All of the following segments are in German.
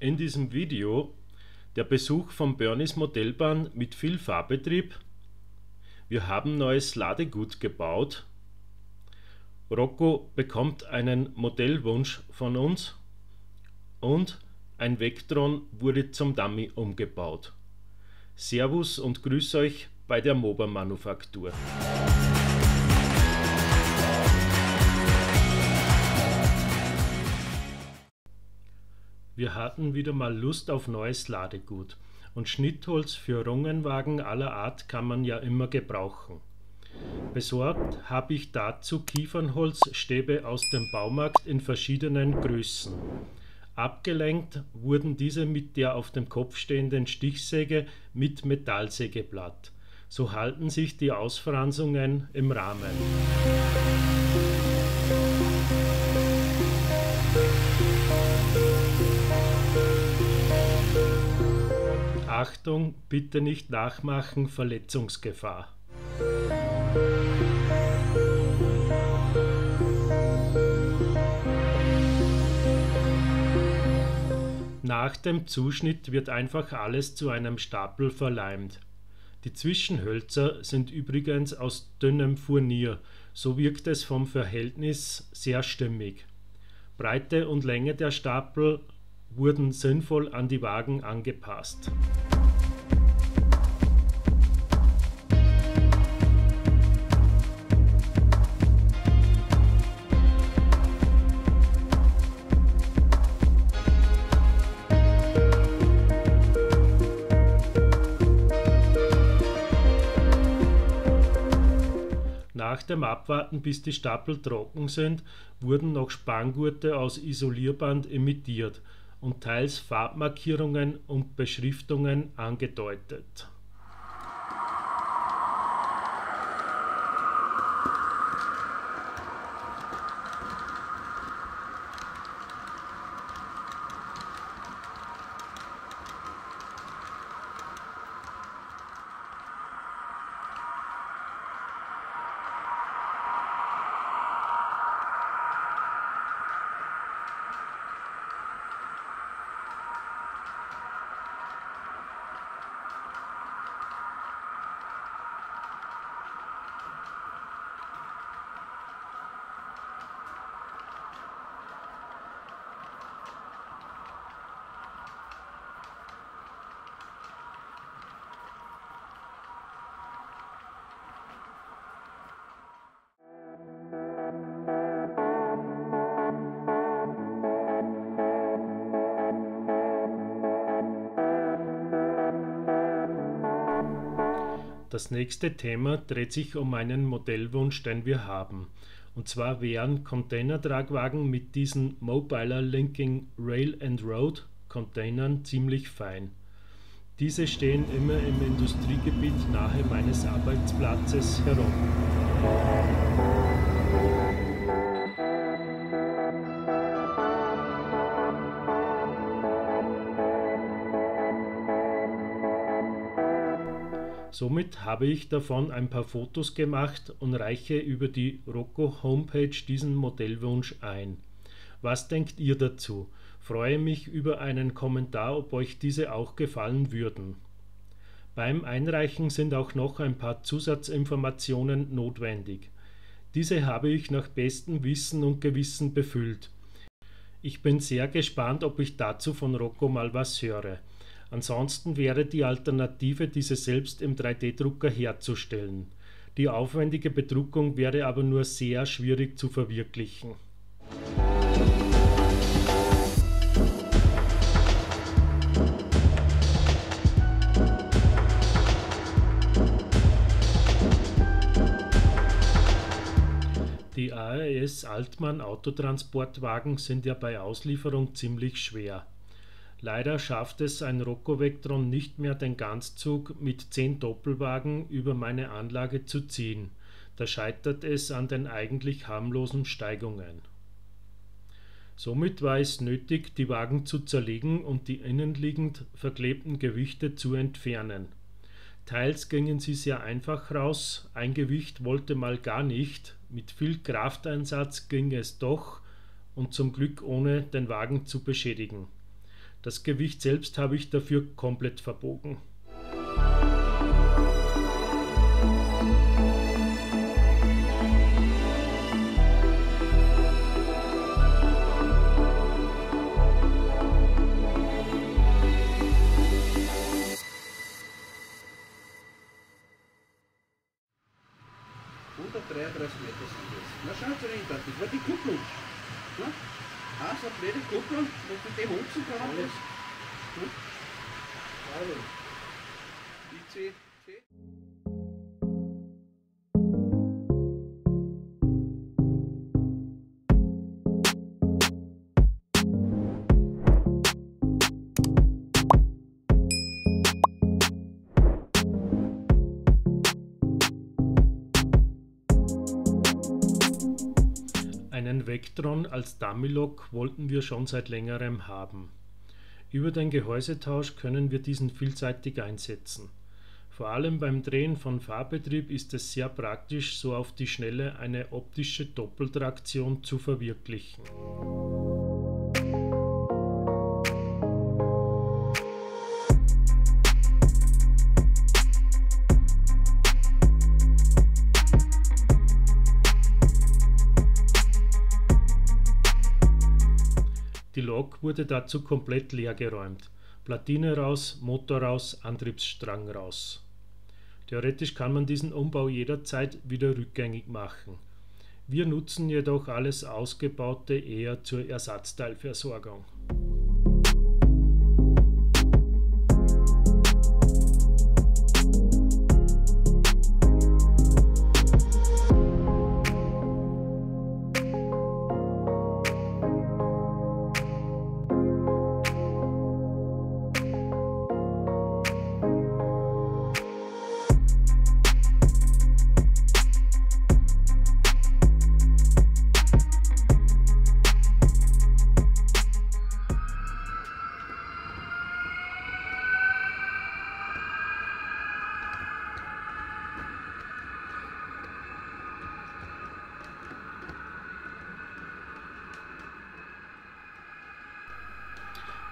In diesem Video der Besuch von Bernis Modellbahn mit viel Fahrbetrieb. Wir haben neues Ladegut gebaut. Rocco bekommt einen Modellwunsch von uns und ein Vectron wurde zum Dummy umgebaut. Servus und grüß euch bei der Moba Manufaktur. Wir hatten wieder mal Lust auf neues Ladegut und Schnittholz für Rungenwagen aller Art kann man ja immer gebrauchen. Besorgt habe ich dazu Kiefernholzstäbe aus dem Baumarkt in verschiedenen Größen. Abgelenkt wurden diese mit der auf dem Kopf stehenden Stichsäge mit Metallsägeblatt. So halten sich die Ausfranzungen im Rahmen. Achtung, bitte nicht nachmachen, Verletzungsgefahr. Nach dem Zuschnitt wird einfach alles zu einem Stapel verleimt. Die Zwischenhölzer sind übrigens aus dünnem Furnier, so wirkt es vom Verhältnis sehr stimmig. Breite und Länge der Stapel wurden sinnvoll an die Wagen angepasst. Nach dem Abwarten, bis die Stapel trocken sind, wurden noch Spanngurte aus Isolierband emittiert und teils Farbmarkierungen und Beschriftungen angedeutet. Das nächste Thema dreht sich um einen Modellwunsch, den wir haben. Und zwar wären Containertragwagen mit diesen Mobiler Linking Rail and Road Containern ziemlich fein. Diese stehen immer im Industriegebiet nahe meines Arbeitsplatzes herum. Somit habe ich davon ein paar Fotos gemacht und reiche über die Rocco Homepage diesen Modellwunsch ein. Was denkt ihr dazu? Freue mich über einen Kommentar, ob euch diese auch gefallen würden. Beim Einreichen sind auch noch ein paar Zusatzinformationen notwendig. Diese habe ich nach bestem Wissen und Gewissen befüllt. Ich bin sehr gespannt, ob ich dazu von Rocco mal was höre. Ansonsten wäre die Alternative, diese selbst im 3D-Drucker herzustellen. Die aufwendige Bedruckung wäre aber nur sehr schwierig zu verwirklichen. Die AES Altmann Autotransportwagen sind ja bei Auslieferung ziemlich schwer. Leider schafft es ein Rocco Vectron nicht mehr den Ganzzug mit zehn Doppelwagen über meine Anlage zu ziehen, da scheitert es an den eigentlich harmlosen Steigungen. Somit war es nötig, die Wagen zu zerlegen und die innenliegend verklebten Gewichte zu entfernen. Teils gingen sie sehr einfach raus, ein Gewicht wollte mal gar nicht, mit viel Krafteinsatz ging es doch und zum Glück ohne den Wagen zu beschädigen. Das Gewicht selbst habe ich dafür komplett verbogen. Vectron als Dummylok wollten wir schon seit längerem haben. Über den Gehäusetausch können wir diesen vielseitig einsetzen. Vor allem beim Drehen von Fahrbetrieb ist es sehr praktisch, so auf die Schnelle eine optische Doppeltraktion zu verwirklichen. Lok wurde dazu komplett leergeräumt. Platine raus, Motor raus, Antriebsstrang raus. Theoretisch kann man diesen Umbau jederzeit wieder rückgängig machen. Wir nutzen jedoch alles Ausgebaute eher zur Ersatzteilversorgung.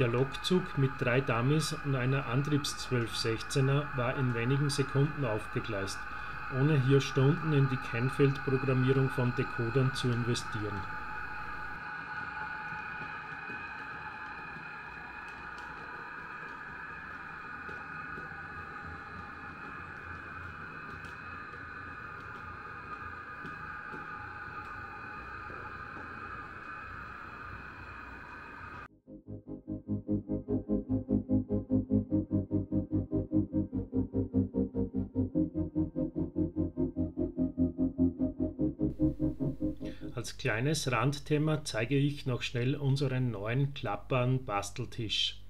Der Lokzug mit drei Dummies und einer Antriebs-1216er war in wenigen Sekunden aufgegleist, ohne hier Stunden in die Kennfeldprogrammierung von Decodern zu investieren. Als kleines Randthema zeige ich noch schnell unseren neuen klappbaren Basteltisch.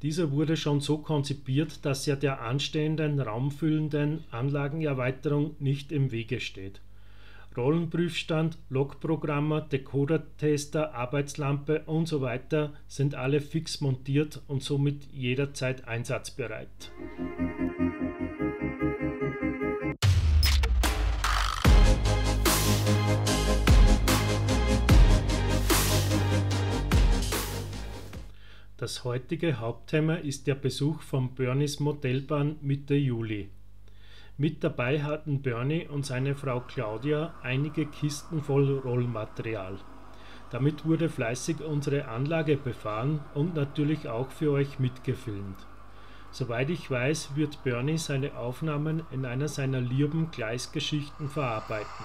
Dieser wurde schon so konzipiert, dass er der anstehenden raumfüllenden Anlagenerweiterung nicht im Wege steht. Rollenprüfstand, Logprogrammer, Decoder-Tester, Arbeitslampe usw. sind alle fix montiert und somit jederzeit einsatzbereit. Das heutige Hauptthema ist der Besuch von Bernies Modellbahn Mitte Juli. Mit dabei hatten Bernie und seine Frau Claudia einige Kisten voll Rollmaterial. Damit wurde fleißig unsere Anlage befahren und natürlich auch für euch mitgefilmt. Soweit ich weiß, wird Bernie seine Aufnahmen in einer seiner lieben Gleisgeschichten verarbeiten.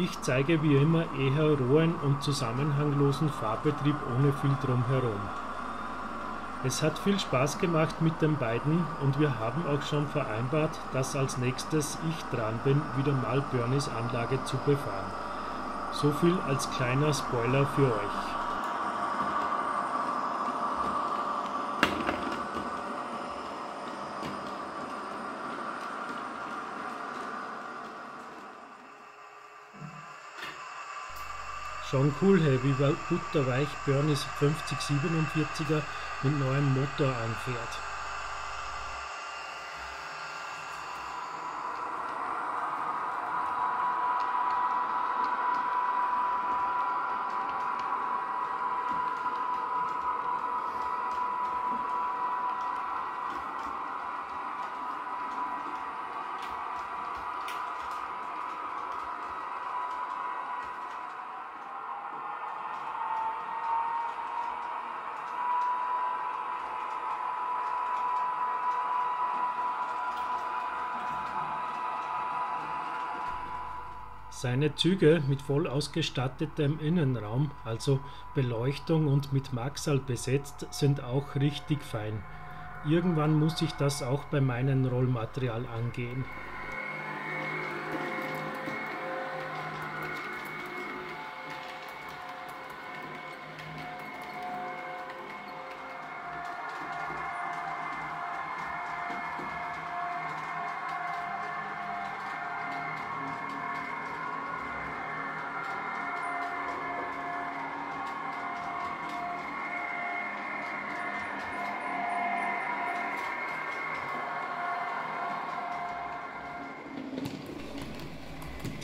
Ich zeige wie immer eher rohen und zusammenhanglosen Fahrbetrieb ohne viel drumherum. Es hat viel Spaß gemacht mit den beiden und wir haben auch schon vereinbart, dass als nächstes ich dran bin, wieder mal Bernies Anlage zu befahren. So viel als kleiner Spoiler für euch. Schon cool, hey, wie butterweich Bernis 5047er mit neuem Motor anfährt. Seine Züge mit voll ausgestattetem Innenraum, also Beleuchtung und mit Maxal besetzt, sind auch richtig fein. Irgendwann muss ich das auch bei meinem Rollmaterial angehen.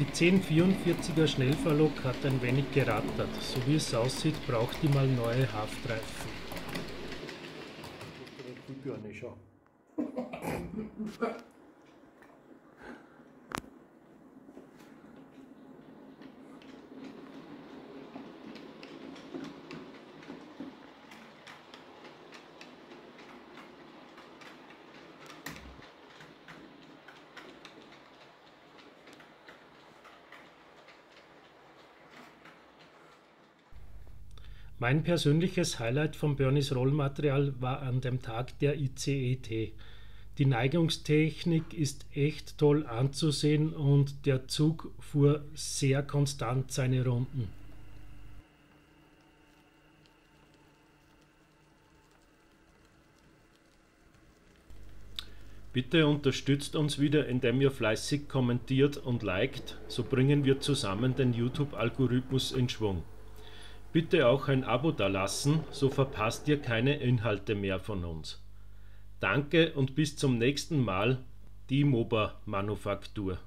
Die 1044er Schnellfahrlok hat ein wenig gerattert. So wie es aussieht, braucht die mal neue Haftreifen. Mein persönliches Highlight vom Bernis Rollmaterial war an dem Tag der ICET. Die Neigungstechnik ist echt toll anzusehen und der Zug fuhr sehr konstant seine Runden. Bitte unterstützt uns wieder, indem ihr fleißig kommentiert und liked, so bringen wir zusammen den YouTube-Algorithmus in Schwung. Bitte auch ein Abo dalassen, so verpasst ihr keine Inhalte mehr von uns. Danke und bis zum nächsten Mal, die MOBA Manufaktur.